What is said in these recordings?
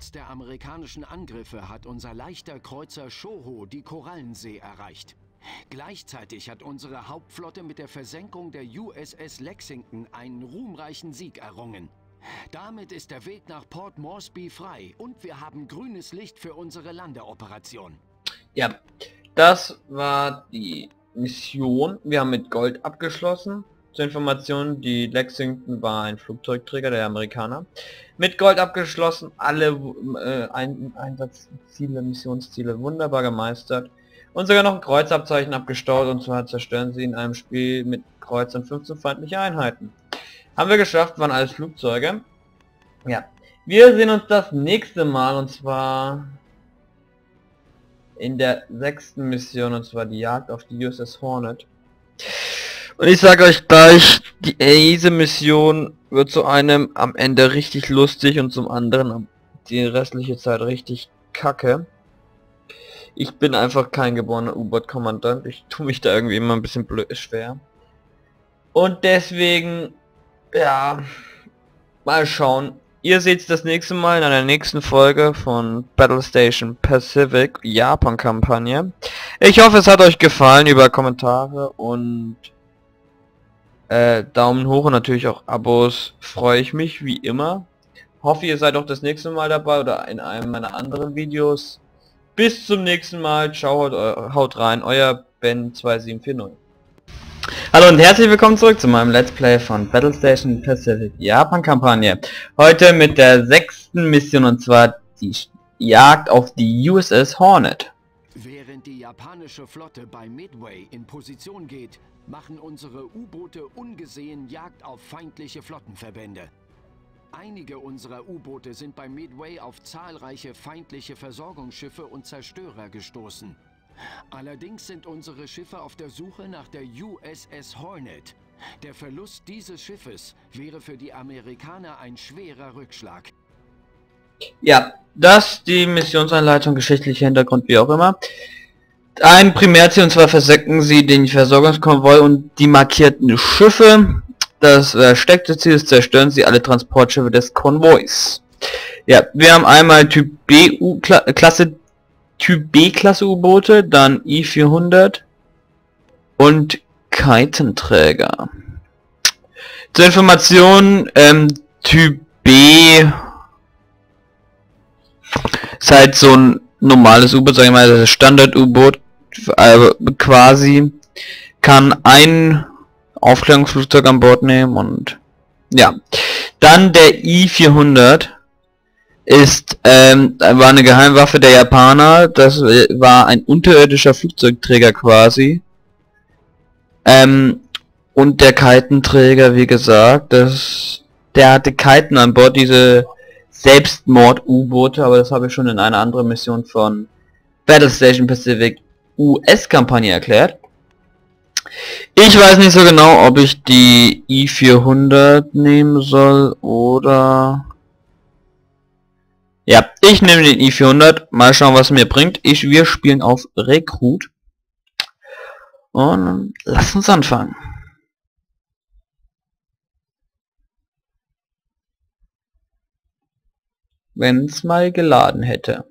Trotz der amerikanischen Angriffe hat unser leichter Kreuzer Shoho die Korallensee erreicht. Gleichzeitig hat unsere Hauptflotte mit der Versenkung der USS Lexington einen ruhmreichen Sieg errungen. Damit ist der Weg nach Port Moresby frei und wir haben grünes Licht für unsere Landeoperation. Ja, das war die Mission. Wir haben mit Gold abgeschlossen. Zur Information, die Lexington war ein Flugzeugträger der Amerikaner. Mit Gold abgeschlossen, alle äh, ein Einsatzziele, Missionsziele wunderbar gemeistert. Und sogar noch ein Kreuzabzeichen abgestaut und zwar zerstören sie in einem Spiel mit Kreuzern 15 feindliche Einheiten. Haben wir geschafft, waren alles Flugzeuge. Ja. Wir sehen uns das nächste Mal und zwar in der sechsten Mission und zwar die Jagd auf die USS Hornet. Und ich sage euch gleich, die, diese Mission wird zu einem am Ende richtig lustig und zum anderen die restliche Zeit richtig kacke. Ich bin einfach kein geborener U-Boot-Kommandant. Ich tue mich da irgendwie immer ein bisschen blöd schwer. Und deswegen, ja, mal schauen. Ihr seht das nächste Mal in einer nächsten Folge von Battle Station Pacific Japan Kampagne. Ich hoffe es hat euch gefallen über Kommentare und äh, Daumen hoch und natürlich auch Abos freue ich mich wie immer. Hoffe ihr seid auch das nächste Mal dabei oder in einem meiner anderen Videos. Bis zum nächsten Mal. Ciao, haut, haut rein. Euer Ben2740. Hallo und herzlich willkommen zurück zu meinem Let's Play von Battlestation Pacific Japan Kampagne. Heute mit der sechsten Mission und zwar die Jagd auf die USS Hornet. Während die japanische Flotte bei Midway in Position geht, machen unsere U-Boote ungesehen Jagd auf feindliche Flottenverbände. Einige unserer U-Boote sind bei Midway auf zahlreiche feindliche Versorgungsschiffe und Zerstörer gestoßen. Allerdings sind unsere Schiffe auf der Suche nach der USS Hornet. Der Verlust dieses Schiffes wäre für die Amerikaner ein schwerer Rückschlag. Ja, das die Missionsanleitung, geschichtlicher Hintergrund, wie auch immer. Ein Primärziel, und zwar versenken sie den Versorgungskonvoi und die markierten Schiffe. Das versteckte Ziel ist, zerstören sie alle Transportschiffe des Konvois. Ja, wir haben einmal Typ B U Klasse Typ B Klasse U-Boote, dann I-400 und Kitenträger. Zur Information, ähm, Typ B ist halt so ein normales U-Boot, sag ich mal, das Standard-U-Boot, äh, quasi, kann ein Aufklärungsflugzeug an Bord nehmen und ja. Dann der I-400 ist, ähm, war eine Geheimwaffe der Japaner, das war ein unterirdischer Flugzeugträger quasi. Ähm, und der Kitenträger, wie gesagt, das, der hatte Kiten an Bord, diese Selbstmord-U-Boote, aber das habe ich schon in einer anderen Mission von Battle Station Pacific US-Kampagne erklärt. Ich weiß nicht so genau, ob ich die i400 nehmen soll oder... Ja, ich nehme den i400. Mal schauen, was mir bringt. Ich, wir spielen auf Rekrut. Und lass uns anfangen. wenn es mal geladen hätte.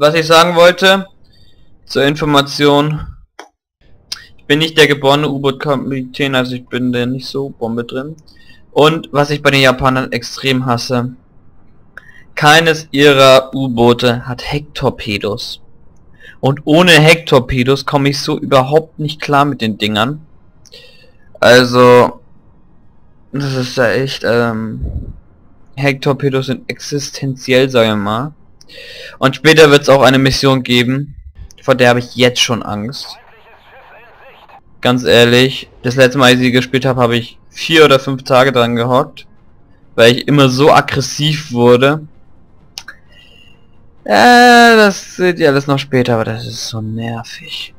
Was ich sagen wollte, zur Information, ich bin nicht der geborene U-Boot-Kapitän, also ich bin da nicht so Bombe drin. Und was ich bei den Japanern extrem hasse, keines ihrer U-Boote hat Hecktorpedos. Und ohne Hecktorpedos komme ich so überhaupt nicht klar mit den Dingern. Also, das ist ja echt, ähm, Hecktorpedos sind existenziell, sagen wir mal. Und später wird es auch eine Mission geben, vor der habe ich jetzt schon Angst. Ganz ehrlich, das letzte Mal, als ich sie gespielt habe, habe ich vier oder fünf Tage dran gehockt, weil ich immer so aggressiv wurde. Äh, das seht ihr alles noch später, aber das ist so nervig.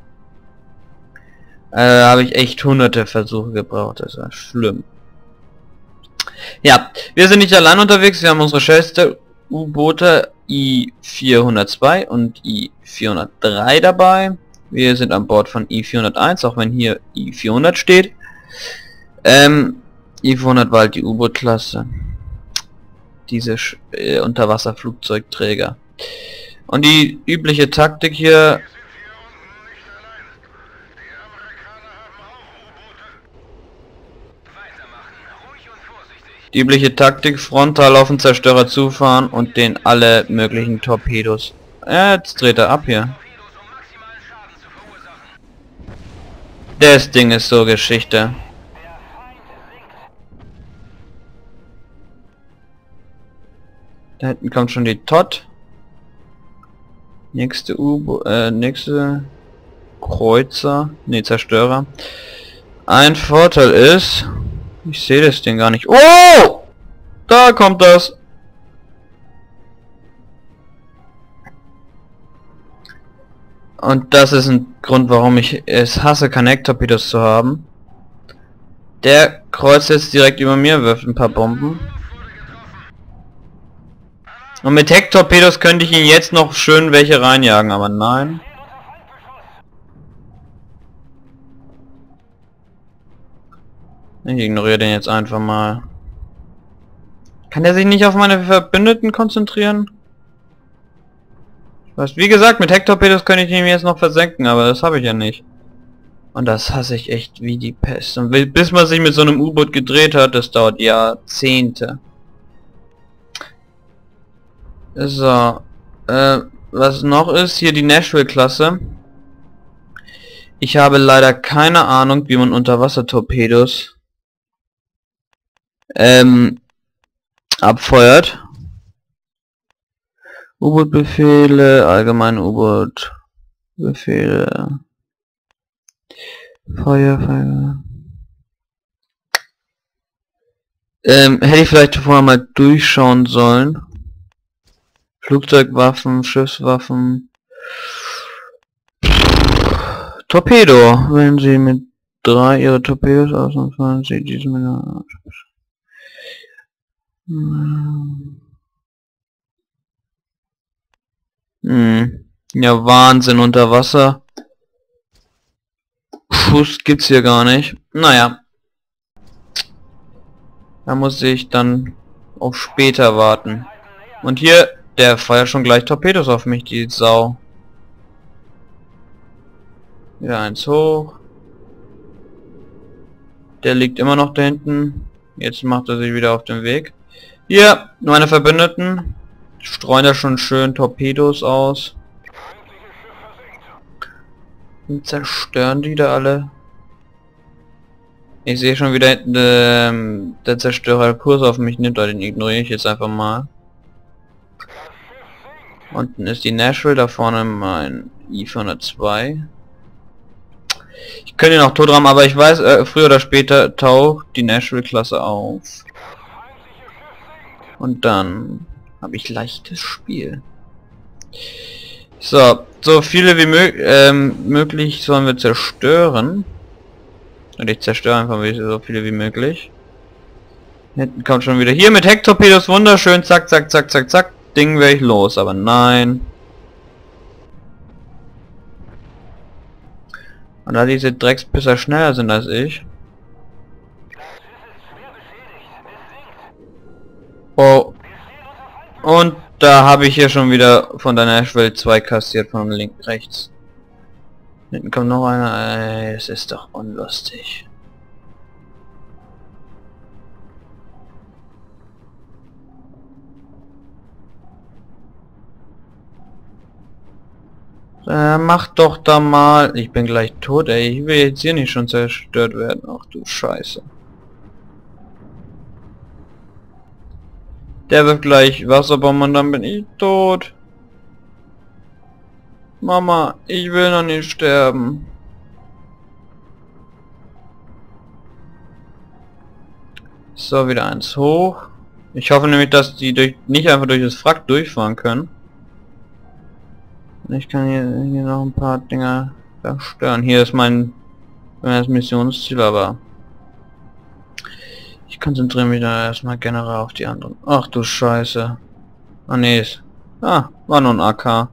Äh, habe ich echt hunderte Versuche gebraucht, das war schlimm. Ja, wir sind nicht allein unterwegs, wir haben unsere Schwester-U-Boote I-402 und I-403 dabei. Wir sind an Bord von I-401, auch wenn hier I-400 steht. Ähm, I-400 war halt die U-Boot-Klasse. Diese äh, Unterwasserflugzeugträger. Und die übliche Taktik hier Die übliche Taktik, frontal auf den Zerstörer zufahren und den alle möglichen Torpedos. Äh, jetzt dreht er ab hier. Das Ding ist so Geschichte. Da hinten kommt schon die Todd. Nächste U äh, nächste Kreuzer, ne Zerstörer. Ein Vorteil ist, ich sehe das Ding gar nicht. Oh! Da kommt das. Und das ist ein Grund, warum ich es hasse, Connect-Torpedos zu haben. Der kreuzt jetzt direkt über mir, wirft ein paar Bomben. Und mit Heck-Torpedos könnte ich ihn jetzt noch schön welche reinjagen, aber nein. Ich ignoriere den jetzt einfach mal. Kann er sich nicht auf meine Verbündeten konzentrieren? Was, wie gesagt, mit Hecktorpedos könnte ich ihn jetzt noch versenken, aber das habe ich ja nicht. Und das hasse ich echt wie die Pest. Und bis man sich mit so einem U-Boot gedreht hat, das dauert Jahrzehnte. So. Äh, was noch ist, hier die Nashville-Klasse. Ich habe leider keine Ahnung, wie man Unterwasser-Torpedos ähm, abfeuert. U-Boot-Befehle, allgemeine U-Boot-Befehle. Feuer, Feuer. Ähm, hätte ich vielleicht vorher mal durchschauen sollen. Flugzeugwaffen, Schiffswaffen. Torpedo. Wenn Sie mit drei Ihre Torpedos ausfahren, Sie diese mit einer hm. Ja, Wahnsinn unter Wasser. Schuss gibt's hier gar nicht. Naja. Da muss ich dann auf später warten. Und hier, der feuert schon gleich Torpedos auf mich, die Sau. Wieder eins hoch. Der liegt immer noch da hinten. Jetzt macht er sich wieder auf den Weg. Hier, meine Verbündeten streuen da schon schön Torpedos aus. Und zerstören die da alle. Ich sehe schon wieder ähm, der Zerstörer Kurs auf mich nimmt, den ignoriere ich jetzt einfach mal. Unten ist die Nashville, da vorne mein I-402. Ich könnte ihn auch tot haben, aber ich weiß, äh, früher oder später taucht die Nashville-Klasse auf. Und dann habe ich leichtes Spiel. So, so viele wie mö ähm, möglich sollen wir zerstören. Und ich zerstöre einfach so viele wie möglich. Hinten kommt schon wieder. Hier mit Hecktorpedos wunderschön. Zack, zack, zack, zack, zack. Ding wäre ich los, aber nein. Und da diese Dreckspisser schneller sind als ich. Oh. Und da habe ich hier schon wieder von der Nashville 2 kassiert von links rechts. Hinten kommt noch einer. Das ist doch unlustig. Äh, mach doch da mal. Ich bin gleich tot, ey. Ich will jetzt hier nicht schon zerstört werden. Ach du Scheiße. Der wird gleich Wasserbomben und dann bin ich tot. Mama, ich will noch nicht sterben. So, wieder eins hoch. Ich hoffe nämlich, dass die durch, nicht einfach durch das Wrack durchfahren können. Ich kann hier, hier noch ein paar Dinger zerstören. Hier ist mein, mein Missionsziel, aber ich konzentriere mich da erstmal generell auf die anderen. Ach du Scheiße. Ah nee, ah, war nur ein AK.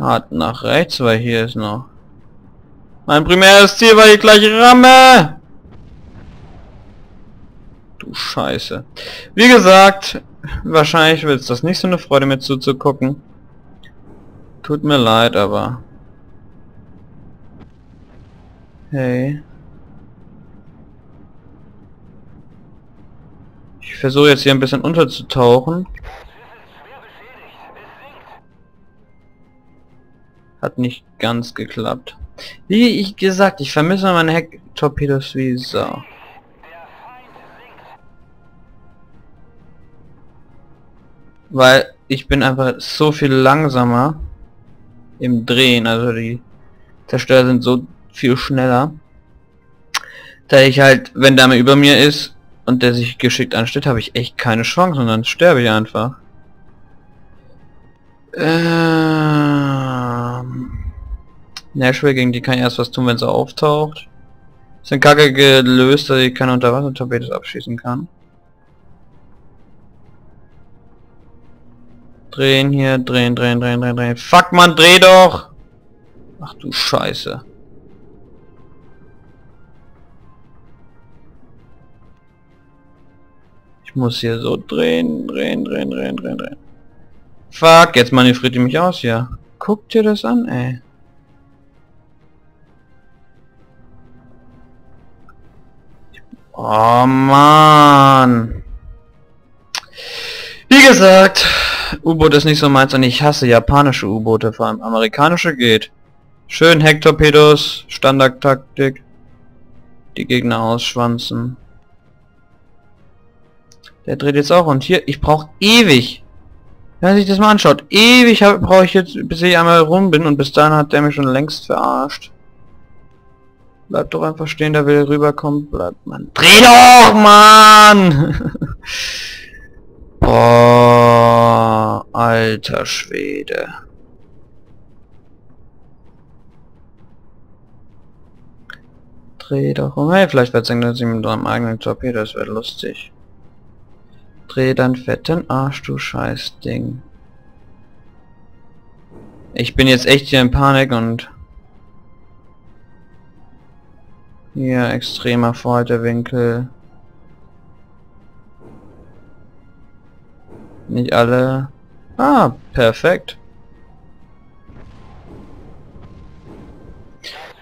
Hat nach rechts, weil hier ist noch. Mein primäres Ziel war die gleiche Ramme. Du Scheiße. Wie gesagt, wahrscheinlich wird es das nicht so eine Freude mit zuzugucken. Tut mir leid, aber... Hey. Ich versuche jetzt hier ein bisschen unterzutauchen. Hat nicht ganz geklappt. Wie ich gesagt, ich vermisse meine Hecktorpedos wie Sau. Weil ich bin einfach so viel langsamer im Drehen, also die Zerstörer sind so viel schneller. Da ich halt, wenn der mal über mir ist und der sich geschickt anstellt, habe ich echt keine Chance und dann sterbe ich einfach. Ähm, Nashville, gegen die kann ich erst was tun, wenn sie auftaucht. Sind kacke gelöst, dass ich keine Unterwasser-Torpedos abschießen kann. Drehen hier, drehen, drehen, drehen, drehen, drehen. Fuck man, dreh doch! Ach du Scheiße. Muss hier so drehen, drehen, drehen, drehen, drehen, drehen. Fuck, jetzt manövriert die mich aus hier. Guck dir das an, ey. Oh man. Wie gesagt, U-Boot ist nicht so meins und ich hasse japanische U-Boote, vor allem amerikanische geht. Schön Hecktorpedos, Standardtaktik. Die Gegner ausschwanzen. Der dreht jetzt auch und hier, ich brauche ewig. Wenn man sich das mal anschaut, ewig brauche ich jetzt, bis ich einmal rum bin und bis dahin hat der mich schon längst verarscht. Bleibt doch einfach stehen, der will rüberkommen. Bleibt man. Dreh doch, Mann! Boah, alter Schwede. Dreh doch um. Hey, vielleicht wird es sie mit einem eigenen Torpedo, das wäre lustig. Dreh deinen fetten Arsch, du scheiß Ding. Ich bin jetzt echt hier in Panik und Hier extremer Vorhaltewinkel. Nicht alle. Ah, perfekt.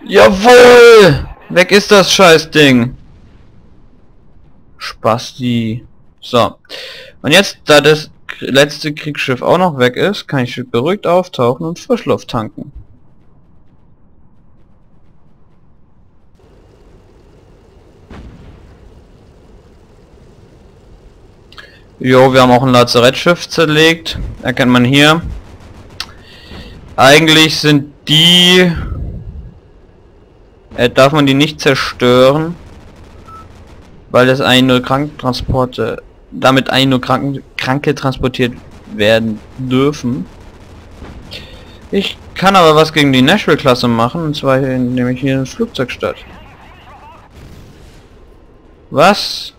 Jawohl! Weg ist das Scheißding. Spasti. So. Und jetzt, da das letzte Kriegsschiff auch noch weg ist, kann ich beruhigt auftauchen und Frischluft tanken. Jo, wir haben auch ein Lazarettschiff zerlegt. Erkennt man hier. Eigentlich sind die... Äh, darf man die nicht zerstören. Weil das eigentlich nur Krankentransporte... Damit eigentlich nur Kranken, Kranke transportiert werden dürfen. Ich kann aber was gegen die Nashville-Klasse machen. Und zwar hier, nämlich hier ein Flugzeug statt. Was?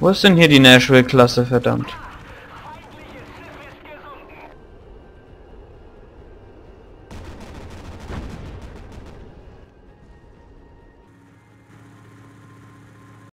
Wo ist denn hier die Nashville-Klasse, verdammt?